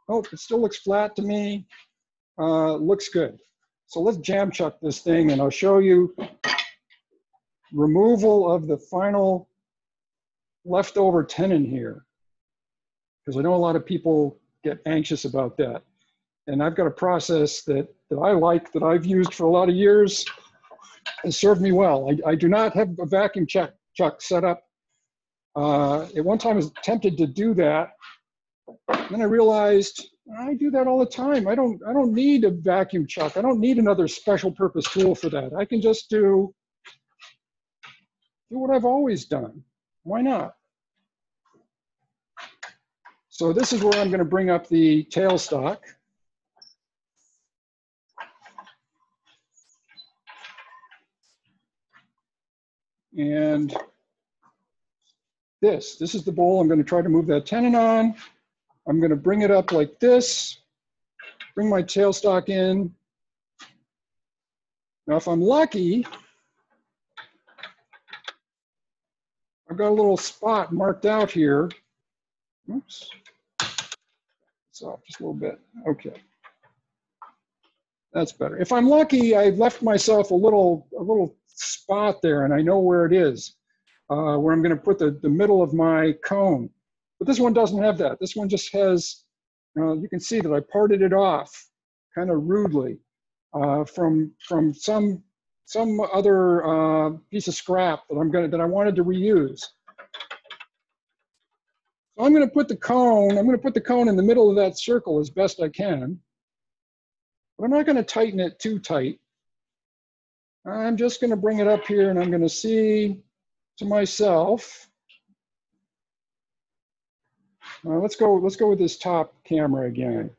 oh, it still looks flat to me. Uh, looks good. So let's jam chuck this thing and I'll show you removal of the final leftover tenon here. Because I know a lot of people get anxious about that. And I've got a process that, that I like, that I've used for a lot of years has served me well. I, I do not have a vacuum chuck, chuck set up. Uh, at one time I was tempted to do that. Then I realized I do that all the time. I don't, I don't need a vacuum chuck. I don't need another special purpose tool for that. I can just do, do what I've always done. Why not? So this is where I'm going to bring up the tailstock. And this, this is the bowl. I'm going to try to move that tenon on. I'm going to bring it up like this, bring my tailstock in. Now, if I'm lucky, I've got a little spot marked out here. Oops. So just a little bit. Okay. That's better. If I'm lucky, I've left myself a little a little spot there and I know where it is, uh, where I'm going to put the, the middle of my cone. But this one doesn't have that. This one just has, uh, you can see that I parted it off kind of rudely uh, from, from some, some other uh, piece of scrap that I'm to, that I wanted to reuse. So I'm going to put the cone, I'm going to put the cone in the middle of that circle as best I can. But I'm not going to tighten it too tight. I'm just going to bring it up here and I'm going to see to myself. Uh, let's go. Let's go with this top camera again.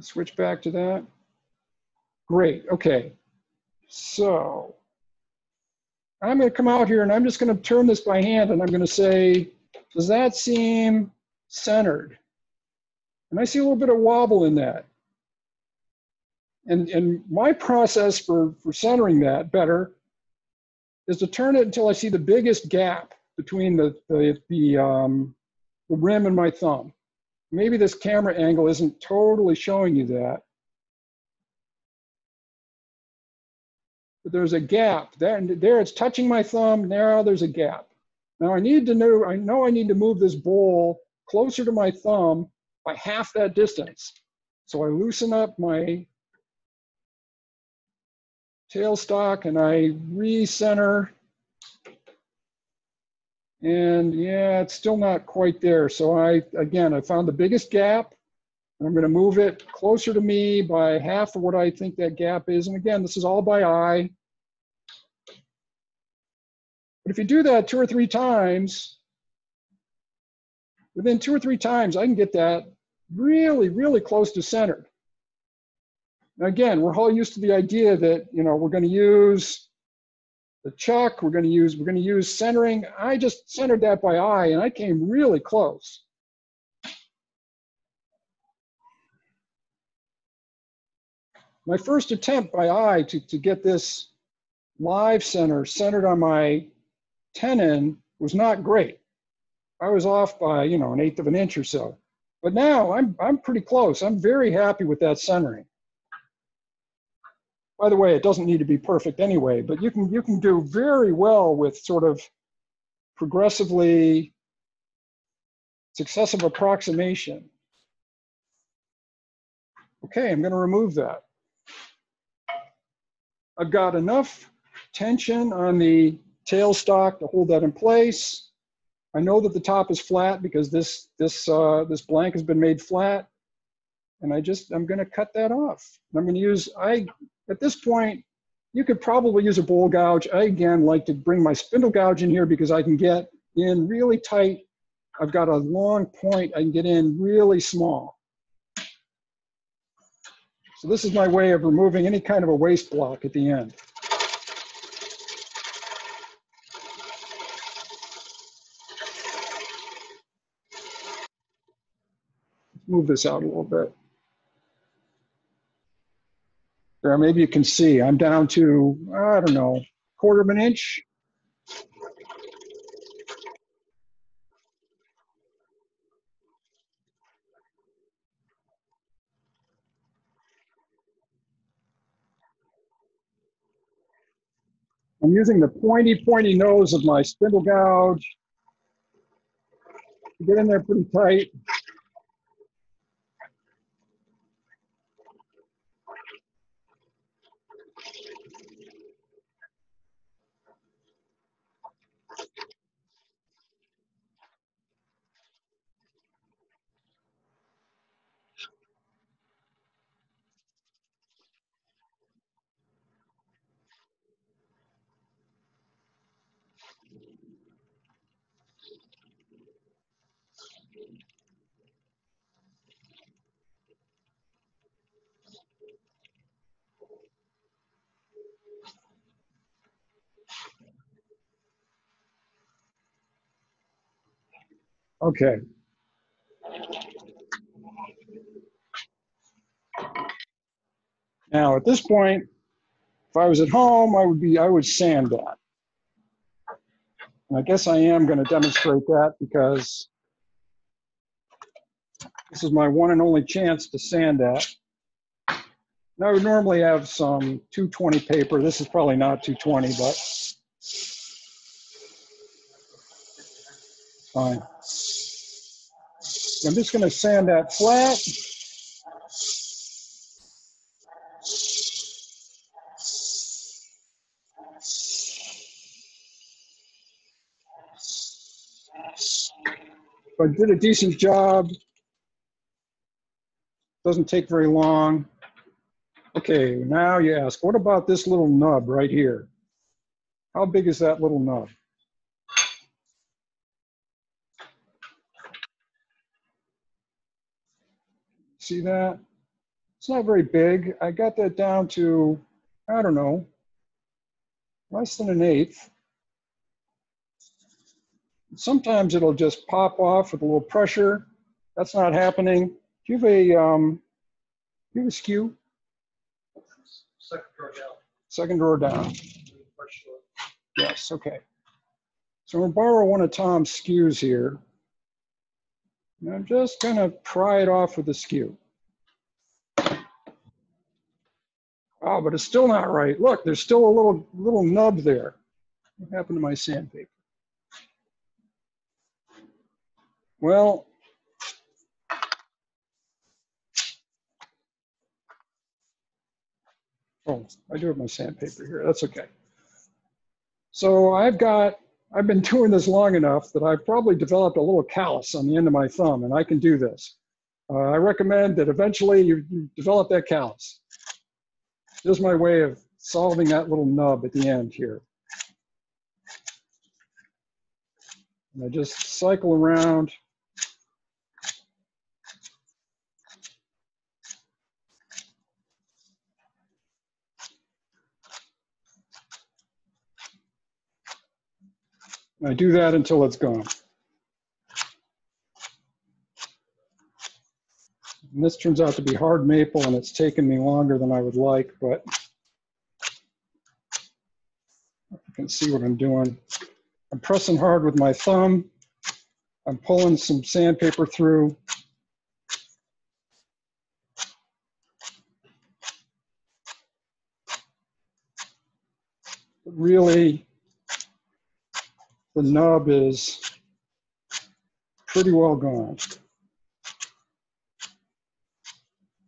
Switch back to that. Great. Okay. So I'm going to come out here and I'm just going to turn this by hand and I'm going to say, does that seem centered? And I see a little bit of wobble in that. And, and my process for, for centering that better is to turn it until I see the biggest gap between the, the, the, um, the rim and my thumb. Maybe this camera angle isn't totally showing you that. But there's a gap. There, there it's touching my thumb. Now there's a gap. Now I need to know, I know I need to move this bowl closer to my thumb by half that distance. So I loosen up my tailstock and I recenter. And yeah, it's still not quite there. So I, again, I found the biggest gap I'm gonna move it closer to me by half of what I think that gap is. And again, this is all by eye. But if you do that two or three times, within two or three times, I can get that really, really close to centered. Now again, we're all used to the idea that, you know, we're gonna use the chuck, we're gonna use, we're gonna use centering. I just centered that by eye and I came really close. My first attempt by eye to, to get this live center centered on my tenon was not great. I was off by, you know, an eighth of an inch or so. But now I'm, I'm pretty close. I'm very happy with that centering. By the way, it doesn't need to be perfect anyway, but you can, you can do very well with sort of progressively successive approximation. Okay, I'm gonna remove that. I've got enough tension on the tailstock to hold that in place. I know that the top is flat because this, this, uh, this blank has been made flat. And I just, I'm gonna cut that off. I'm gonna use, I, at this point, you could probably use a bowl gouge. I, again, like to bring my spindle gouge in here because I can get in really tight. I've got a long point, I can get in really small. So this is my way of removing any kind of a waste block at the end. move this out a little bit. There, maybe you can see, I'm down to, I don't know, quarter of an inch. I'm using the pointy, pointy nose of my spindle gouge. To get in there pretty tight. Okay. Now, at this point, if I was at home, I would be, I would sand that. I guess I am going to demonstrate that because this is my one and only chance to sand that. And I would normally have some 220 paper. This is probably not 220, but fine. I'm just going to sand that flat. I did a decent job. Doesn't take very long. Okay, now you ask, what about this little nub right here? How big is that little nub? See that? It's not very big. I got that down to, I don't know, less than an eighth. Sometimes it'll just pop off with a little pressure. That's not happening. Do you have a, um, do you have a skew?
second drawer down.
second drawer down. Yes, okay. So I'm gonna borrow one of Tom's skews here. And I'm just gonna pry it off with the skew. Oh, but it's still not right. Look, there's still a little, little nub there. What happened to my sandpaper? Well, oh, I do have my sandpaper here. That's okay. So I've got, I've been doing this long enough that I've probably developed a little callus on the end of my thumb, and I can do this. Uh, I recommend that eventually you, develop that callus. Here's my way of solving that little nub at the end here. And I just cycle around. I do that until it's gone. And this turns out to be hard maple and it's taken me longer than I would like, but you can see what I'm doing. I'm pressing hard with my thumb. I'm pulling some sandpaper through. Really, the nub is pretty well gone.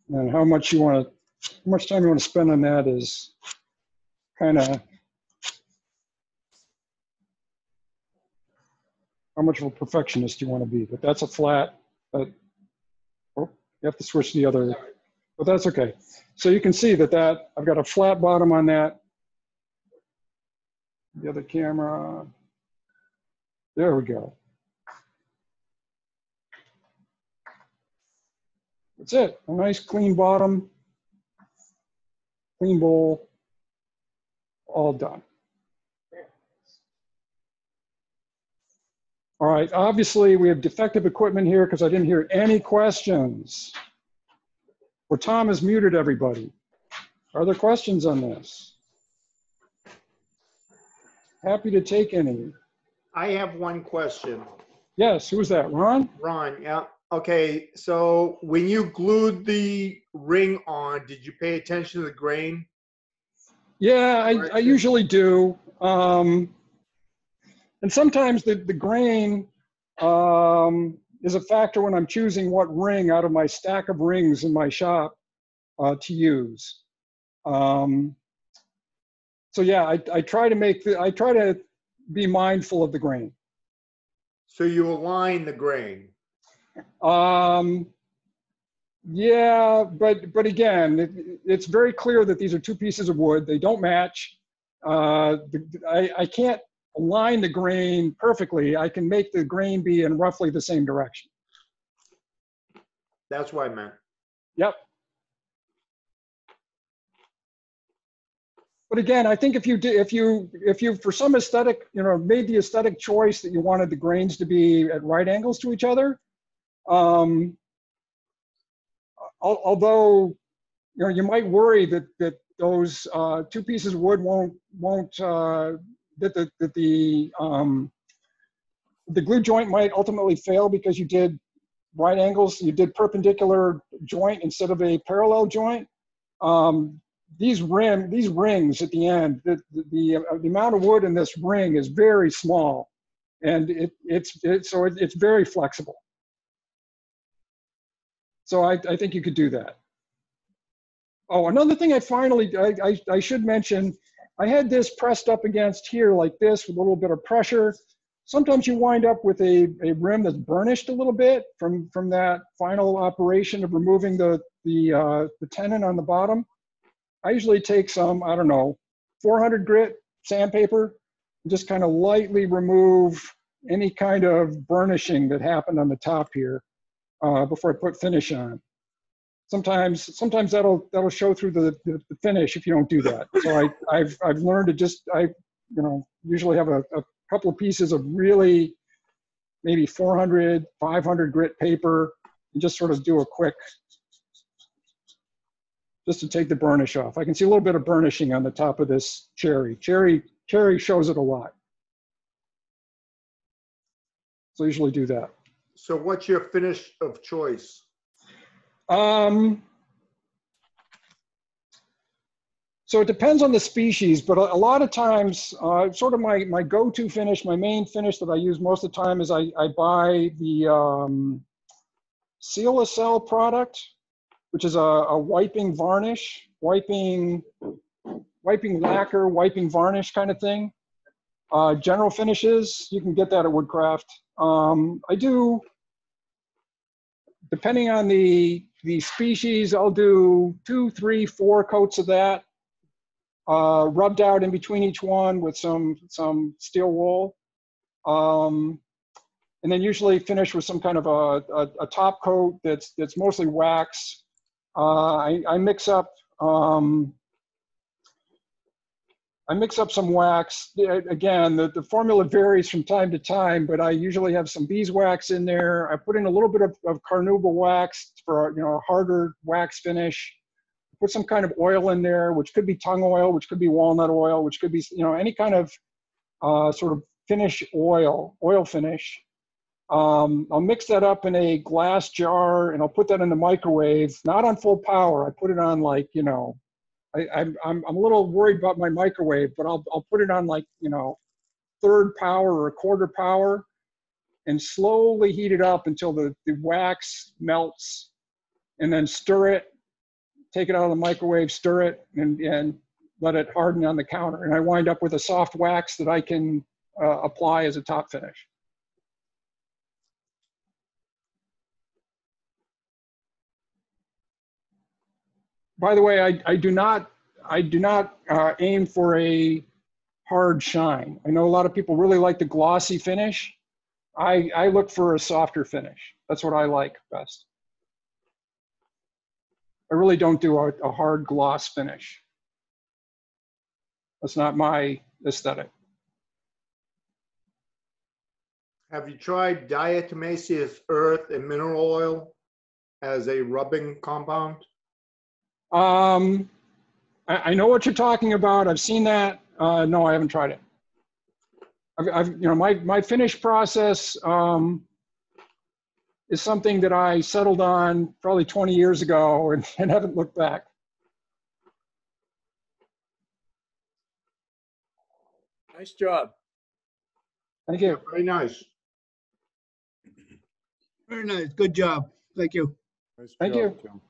And how much you want to, how much time you want to spend on that is kind of how much of a perfectionist you want to be. But that's a flat, but oh, you have to switch the other, but that's okay. So you can see that that I've got a flat bottom on that. The other camera. There we go. That's it. A nice clean bottom, clean bowl, all done. All right, obviously we have defective equipment here because I didn't hear any questions. Or Tom has muted everybody. Are there questions on this? Happy to take any.
I have one question.
Yes, who was that, Ron?
Ron, yeah, okay, so when you glued the ring on, did you pay attention to the grain?
Yeah, I, I usually do. Um, and sometimes the, the grain um, is a factor when I'm choosing what ring out of my stack of rings in my shop uh, to use. Um, so yeah, I, I try to make the, I try to be mindful of the grain.
So you align the grain.
Um, yeah, but but again, it, it's very clear that these are two pieces of wood. They don't match. Uh, the, I, I can't align the grain perfectly. I can make the grain be in roughly the same direction.
That's what I meant.
Yep. But again, I think if you did, if you, if you, for some aesthetic, you know, made the aesthetic choice that you wanted the grains to be at right angles to each other, um, al- although, you know, you might worry that, that those, uh, two pieces of wood won't, won't, uh, that the, that the, um, the glue joint might ultimately fail because you did right angles, you did perpendicular joint instead of a parallel joint. Um, these rim, these rings at the end, the, the, the, uh, the amount of wood in this ring is very small. And it, it's, it's, so it, it's very flexible. So I, I think you could do that. Oh, another thing I finally, I, I, I should mention, I had this pressed up against here like this with a little bit of pressure. Sometimes you wind up with a, a rim that's burnished a little bit from, from that final operation of removing the, the, uh, the tenon on the bottom. I usually take some, I don't know, 400 grit sandpaper, and just kind of lightly remove any kind of burnishing that happened on the top here uh, before I put finish on. Sometimes, sometimes that'll that'll show through the, the, the finish if you don't do that. So I, I've I've learned to just I you know usually have a, a couple of pieces of really maybe 400, 500 grit paper and just sort of do a quick just to take the burnish off. I can see a little bit of burnishing on the top of this cherry. Cherry, cherry shows it a lot. So I usually do that.
So what's your finish of choice?
Um, so it depends on the species, but a, a lot of times, uh, sort of my, my go-to finish, my main finish that I use most of the time is I, I buy the um, Seal-A-Cell product, which is a, a wiping varnish, wiping, wiping lacquer, wiping varnish kind of thing. Uh, general finishes, you can get that at Woodcraft. Um, I do, depending on the the species, I'll do two, three, four coats of that, uh, rubbed out in between each one with some some steel wool, um, and then usually finish with some kind of a, a, a top coat that's that's mostly wax. Uh, I, I mix up. Um, I mix up some wax. Again, the, the formula varies from time to time, but I usually have some beeswax in there. I put in a little bit of, of carnauba wax for you know a harder wax finish. Put some kind of oil in there, which could be tung oil, which could be walnut oil, which could be you know any kind of uh, sort of finish oil, oil finish. Um, I'll mix that up in a glass jar and I'll put that in the microwave, not on full power. I put it on like you know I, I'm, I'm, I'm a little worried about my microwave, but I'll, I'll put it on like, you know, third power or a quarter power and slowly heat it up until the, the wax melts and then stir it, take it out of the microwave, stir it and, and let it harden on the counter. And I wind up with a soft wax that I can uh, apply as a top finish. By the way, I, I do not I do not uh, aim for a hard shine. I know a lot of people really like the glossy finish. I I look for a softer finish. That's what I like best. I really don't do a, a hard gloss finish. That's not my aesthetic.
Have you tried diatomaceous earth and mineral oil as a rubbing compound?
Um, I, I know what you're talking about. I've seen that. Uh, no, I haven't tried it. I've, I've, you know, my, my finish process, um, is something that I settled on probably 20 years ago *laughs* and, and haven't looked back.
Nice job.
Thank you.
Very nice.
Very nice. Good job. Thank you.
Thank you.
Tim.